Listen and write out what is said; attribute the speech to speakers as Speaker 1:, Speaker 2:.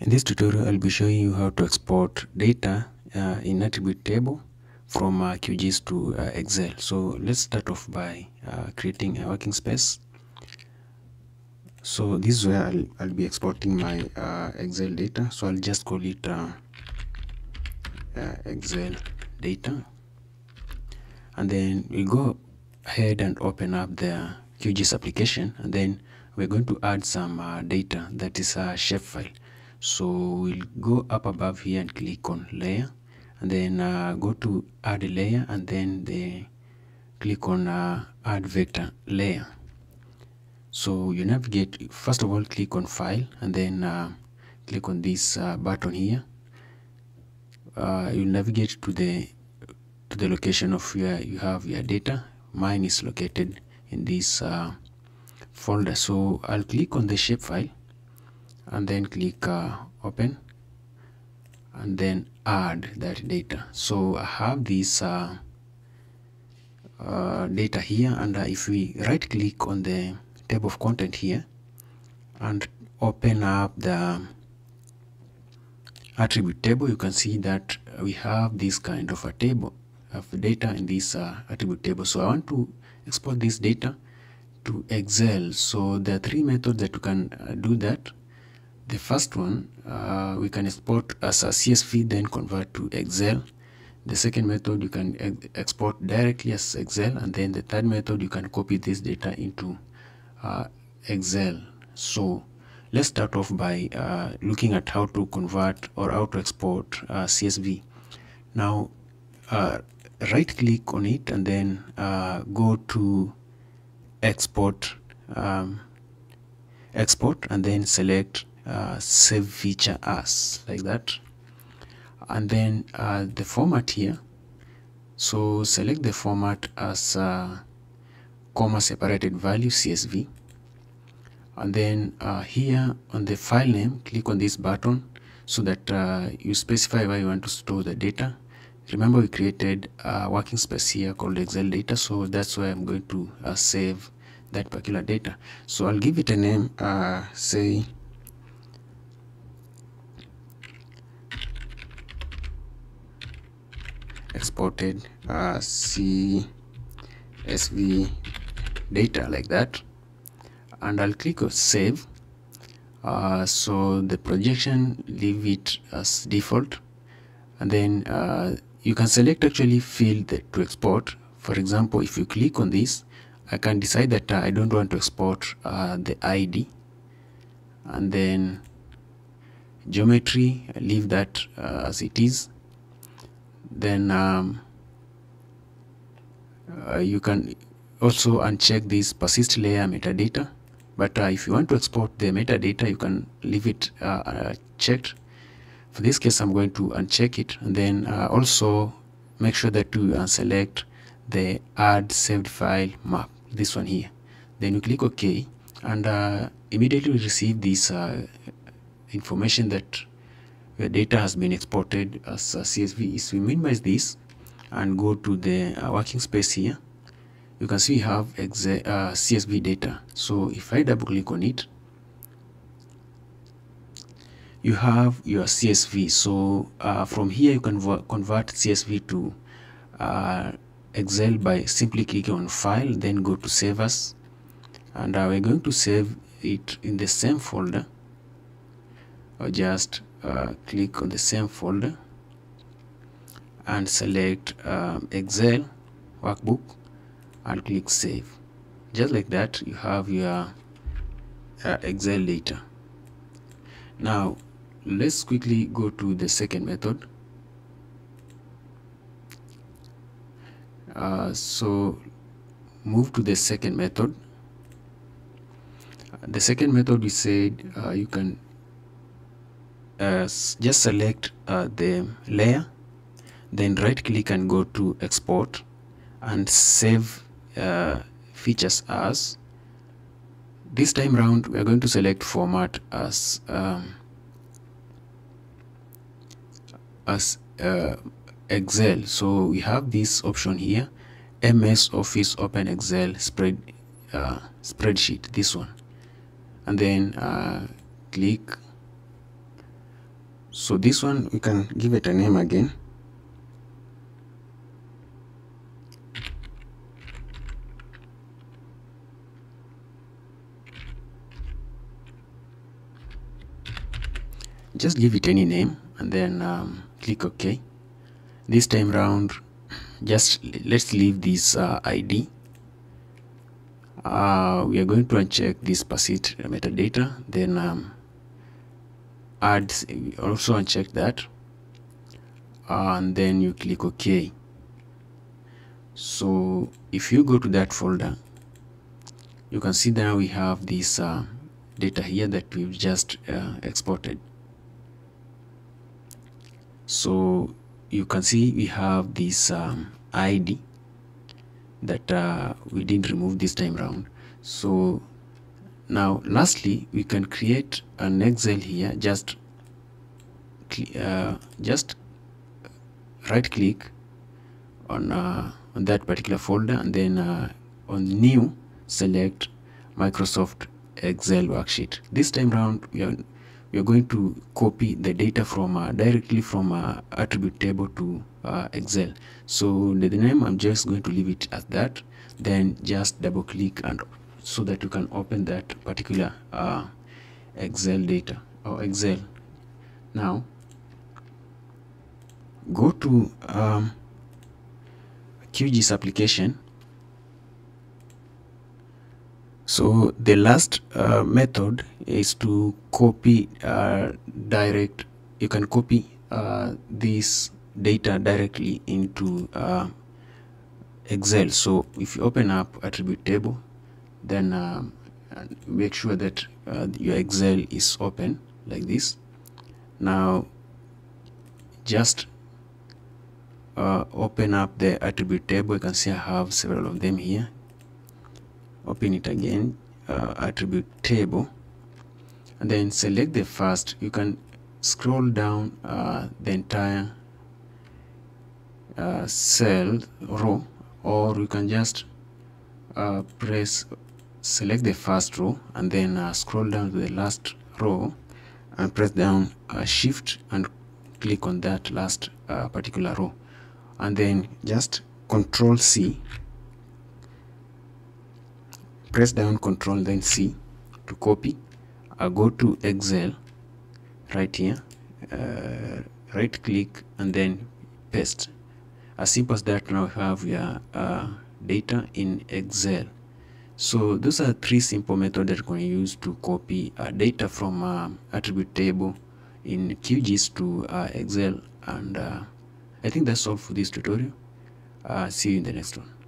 Speaker 1: In this tutorial, I'll be showing you how to export data uh, in attribute table from uh, QGIS to uh, Excel. So let's start off by uh, creating a working space. So this is where I'll, I'll be exporting my uh, Excel data. So I'll just call it uh, Excel data. And then we go ahead and open up the QGIS application and then we're going to add some data that is a shapefile so we'll go up above here and click on layer and then uh, go to add layer and then the click on uh, add vector layer. So you navigate first of all click on file and then uh, click on this uh, button here. Uh, you navigate to the to the location of where you have your data. Mine is located in this uh, folder. So I'll click on the shapefile and then click uh, open and then add that data. So I have this uh, uh, data here and uh, if we right click on the table of content here and open up the attribute table you can see that we have this kind of a table of data in this uh, attribute table. So I want to export this data to Excel. So there are three methods that you can uh, do that the first one, uh, we can export as a CSV, then convert to Excel. The second method, you can ex export directly as Excel. And then the third method, you can copy this data into uh, Excel. So let's start off by uh, looking at how to convert or how to export uh, CSV. Now, uh, right click on it and then uh, go to export um, export and then select uh, save feature as like that. And then uh, the format here. So select the format as uh, comma separated value CSV and then uh, here on the file name click on this button so that uh, you specify where you want to store the data. Remember we created a working space here called excel data so that's why i'm going to uh, save that particular data. So i'll give it a name say exported uh, CSV data like that. And I'll click on save. Uh, so the projection leave it as default. And then uh, you can select actually field to export. For example if you click on this I can decide that I don't want to export uh, the ID and then geometry leave that uh, as it is then um, uh, you can also uncheck this persist layer metadata. But uh, if you want to export the metadata you can leave it uh, uh checked. For this case I'm going to uncheck it. And then uh, also make sure that you uh, select the add saved file map this one here. Then you click OK. And immediately receive this information that the data has been exported as a CSV. If we minimize this and go to the uh, working space here, you can see we have uh, CSV data. So if I double click on it, you have your CSV. So uh, from here you can convert CSV to uh, Excel by simply clicking on File, then go to Save As, and we're going to save it in the same folder, or just uh, click on the same folder and select um, Excel workbook and click save. Just like that you have your uh, Excel data. Now let's quickly go to the second method. Uh, so move to the second method. The second method we said uh, you can uh, just select uh, the layer then right click and go to export and save uh, features as. This time round we are going to select format as um, as uh, Excel. So we have this option here MS Office Open Excel spread uh, spreadsheet this one. And then uh, click so this one we can give it a name again. Just give it any name and then um, click OK. This time round just let's leave this uh, ID uh, we are going to uncheck this persist metadata then um, add also uncheck that. And then you click OK. So if you go to that folder you can see that we have this uh, data here that we've just uh, exported. So you can see we have this um, ID that uh, we didn't remove this time around so now lastly we can create an excel here. Just uh, just right click on uh, on that particular folder and then uh, on new select Microsoft Excel worksheet. This time around we are we are going to copy the data from uh, directly from uh, attribute table to uh, Excel. So the, name I'm just going to leave it as that. Then just double click and so that you can open that particular uh, Excel data or Excel. Now go to um, QGIS application. So the last uh, method is to copy uh, direct you can copy uh, this data directly into uh, Excel. So if you open up attribute table then um, make sure that uh, your Excel is open like this. Now just uh, open up the attribute table. You can see I have several of them here. Open it again uh, attribute table. And then select the first. You can scroll down uh, the entire uh, cell row or you can just uh, press select the first row and then uh, scroll down to the last row and press down uh, shift and click on that last particular row. And then just control C. Press down control then C to copy. I go to Excel right here uh, right click and then paste. As simple as that now we have your uh, data in Excel so those are three simple methods that we can use to copy uh, data from uh, attribute table in QGIS to uh, Excel. And uh, I think that's all for this tutorial. Uh, see you in the next one